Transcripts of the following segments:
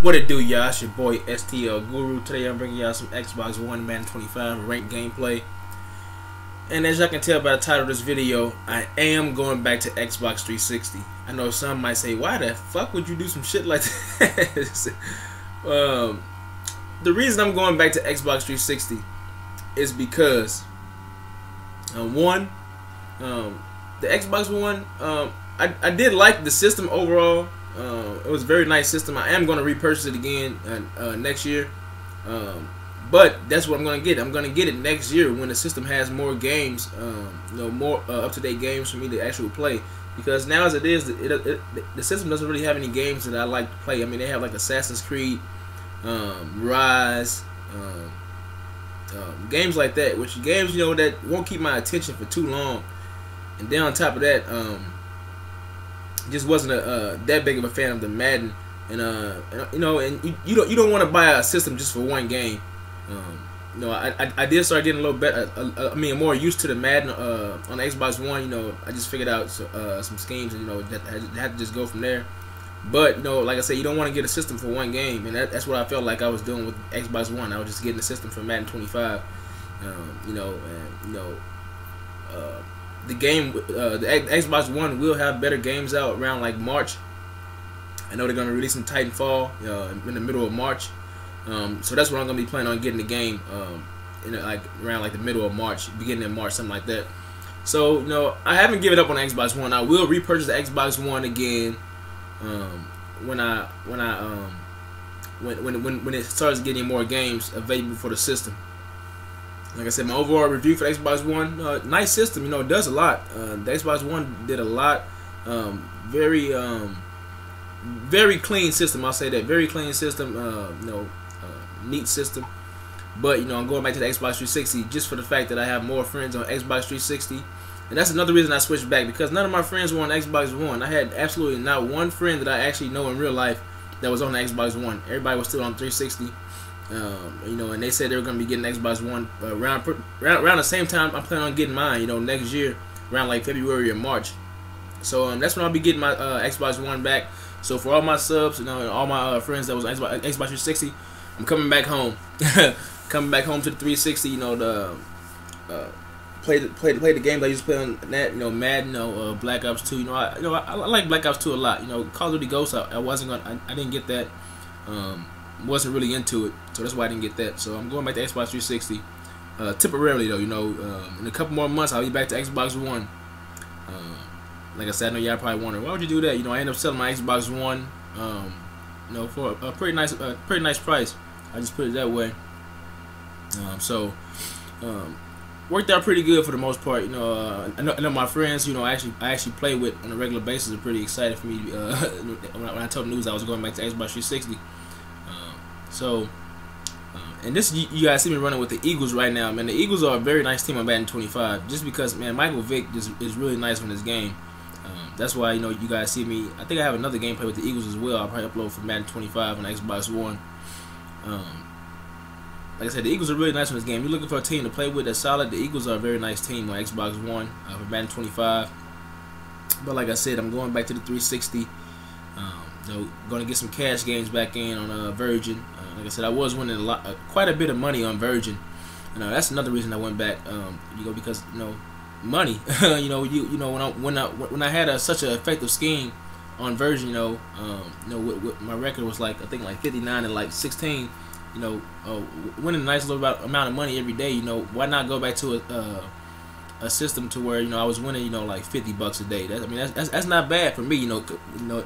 What it do, y'all? It's your boy STL Guru. Today I'm bringing y'all some Xbox One Madden 25 ranked gameplay. And as y'all can tell by the title of this video, I am going back to Xbox 360. I know some might say, why the fuck would you do some shit like this? um, the reason I'm going back to Xbox 360 is because, uh, one, um, the Xbox One, um, I, I did like the system overall. Uh, it was a very nice system. I am going to repurchase it again uh, uh, next year. Um, but that's what I'm going to get. I'm going to get it next year when the system has more games, um, you know, more uh, up-to-date games for me to actually play. Because now as it is, it, it, it, the system doesn't really have any games that I like to play. I mean, they have like Assassin's Creed, um, Ryse, um, um, games like that, which games, you know, that won't keep my attention for too long. And then on top of that, um, just wasn't a, uh, that big of a fan of the Madden, and uh, you know, and you, you don't you don't want to buy a system just for one game. Um, you know, I, I, I did start getting a little better. Uh, uh, I mean, more used to the Madden uh, on the Xbox One. You know, I just figured out uh, some schemes, and you know, that I had to just go from there. But you know, like I said, you don't want to get a system for one game, and that, that's what I felt like I was doing with Xbox One. I was just getting a system for Madden 25. Um, you know, and you know. Uh, the game, uh, the Xbox One will have better games out around like March. I know they're gonna release some Titanfall uh, in the middle of March, um, so that's what I'm gonna be planning on getting the game um, in like around like the middle of March, beginning of March, something like that. So you know, I haven't given up on Xbox One. I will repurchase the Xbox One again um, when I when I um, when when when when it starts getting more games available for the system. Like I said, my overall review for Xbox One, uh, nice system. You know, it does a lot. Uh, the Xbox One did a lot. Um, very, um, very clean system. I'll say that. Very clean system. Uh, you know, uh, neat system. But you know, I'm going back to the Xbox 360 just for the fact that I have more friends on Xbox 360, and that's another reason I switched back because none of my friends were on Xbox One. I had absolutely not one friend that I actually know in real life that was on the Xbox One. Everybody was still on 360. Um, you know, and they said they were going to be getting Xbox One uh, around, around around the same time. I'm planning on getting mine. You know, next year around like February or March. So um, that's when I'll be getting my uh, Xbox One back. So for all my subs, you know, all my uh, friends that was Xbox, Xbox 360, I'm coming back home. coming back home to the 360. You know, the uh, play the play play the games I used to play on that. You know, Madden, you know, uh, Black Ops 2. You know, I you know I, I, like Black Ops 2 a lot. You know, Call of Duty Ghosts. I, I wasn't gonna. I, I didn't get that. Um, wasn't really into it, so that's why I didn't get that. So I'm going back to Xbox 360 uh, temporarily, though. You know, uh, in a couple more months, I'll be back to Xbox One. Uh, like I said, I know y'all probably wondering why would you do that. You know, I ended up selling my Xbox One, um, you know, for a, pretty nice, a pretty nice price. I just put it that way. Um, so. Um, worked out pretty good for the most part. You know, uh, I know, I know, my friends. You know, I actually I actually play with on a regular basis. Are pretty excited for me uh, when, I, when I told the news I was going back to Xbox 360. So, uh, and this you guys see me running with the Eagles right now, man. The Eagles are a very nice team on Madden 25, just because man Michael Vick is, is really nice on this game. Um, that's why you know you guys see me. I think I have another gameplay with the Eagles as well. I'll probably upload for Madden 25 on Xbox One. Um, like I said, the Eagles are really nice on this game. You're looking for a team to play with that's solid. The Eagles are a very nice team on Xbox One uh, for Madden 25. But like I said, I'm going back to the 360. Um, know, going to get some cash games back in on uh, Virgin. Uh, like I said, I was winning a lot, uh, quite a bit of money on Virgin. You know, that's another reason I went back. Um, you know, because you know, money. you know, you you know when I when I when I had a, such an effective scheme on Virgin, you know, um, you know, my record was like I think like 59 and like 16. You know, uh, winning a nice little amount of money every day. You know, why not go back to a uh, a system to where you know I was winning you know like 50 bucks a day. That, I mean that's, that's, that's not bad for me. You know, you know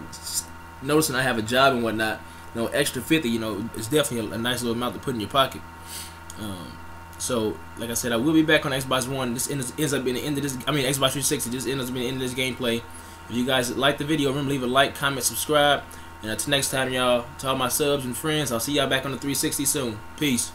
noticing I have a job and whatnot, know, extra 50, you know, it's definitely a, nice little amount to put in your pocket. Um, so, like I said, I will be back on Xbox One. This ends, ends up being the end of this. I mean, Xbox 360. This ends up being the end of this gameplay. If you guys like the video, remember leave a like, comment, subscribe. And until next time, y'all, to all my subs and friends, I'll see y'all back on the 360 soon. Peace.